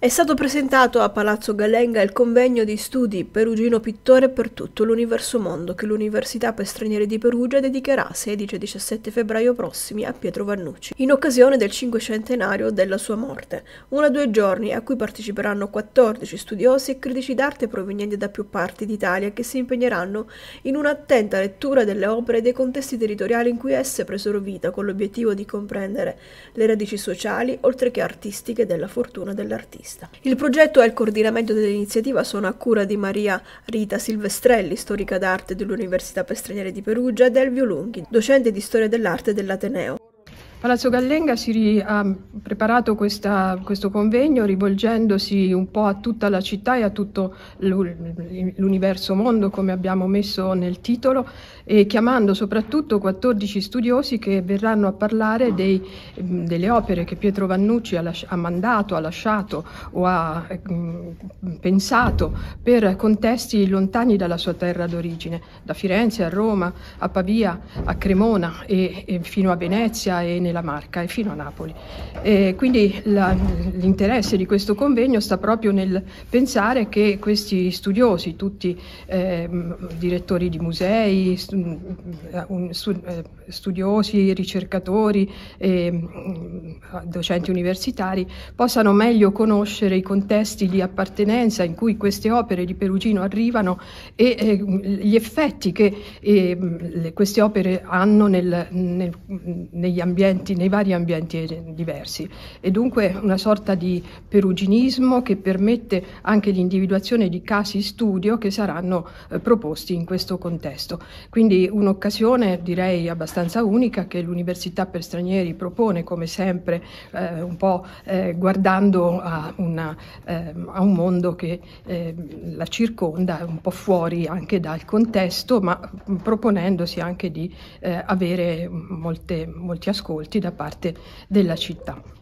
È stato presentato a Palazzo Galenga il convegno di studi Perugino Pittore per tutto l'universo mondo che l'Università per Stranieri di Perugia dedicherà 16 e 17 febbraio prossimi a Pietro Vannucci, in occasione del cinquecentenario della sua morte. Una due giorni a cui parteciperanno 14 studiosi e critici d'arte provenienti da più parti d'Italia che si impegneranno in un'attenta lettura delle opere e dei contesti territoriali in cui esse presero vita con l'obiettivo di comprendere le radici sociali oltre che artistiche della fortuna dell'artista vista. Il progetto e il coordinamento dell'iniziativa sono a cura di Maria Rita Silvestrelli, storica d'arte dell'Università per Stranieri di Perugia, e Delvio Lunghi, docente di storia dell'arte dell'Ateneo. Palazzo Gallenga si ha preparato questa, questo convegno rivolgendosi un po' a tutta la città e a tutto l'universo mondo, come abbiamo messo nel titolo, e chiamando soprattutto 14 studiosi che verranno a parlare dei, delle opere che Pietro Vannucci ha, ha, mandato, ha lasciato o ha eh, pensato per contesti lontani dalla sua terra d'origine, da Firenze a Roma, a Pavia, a Cremona e, e fino a Venezia e nella Marca e fino a Napoli. E quindi l'interesse di questo convegno sta proprio nel pensare che questi studiosi, tutti eh, direttori di musei, eh, studiosi, ricercatori, eh, docenti universitari, possano meglio conoscere i contesti di appartenenza in cui queste opere di Perugino arrivano e eh, gli effetti che eh, queste opere hanno nel, nel, negli ambienti ambienti, nei vari ambienti diversi e dunque una sorta di peruginismo che permette anche l'individuazione di casi studio che saranno eh, proposti in questo contesto. Quindi un'occasione direi abbastanza unica che l'Università per Stranieri propone come sempre eh, un po' eh, guardando a, una, eh, a, un mondo che eh, la circonda, un po' fuori anche dal contesto, ma proponendosi anche di eh, avere molte, molti ascolti da parte della città.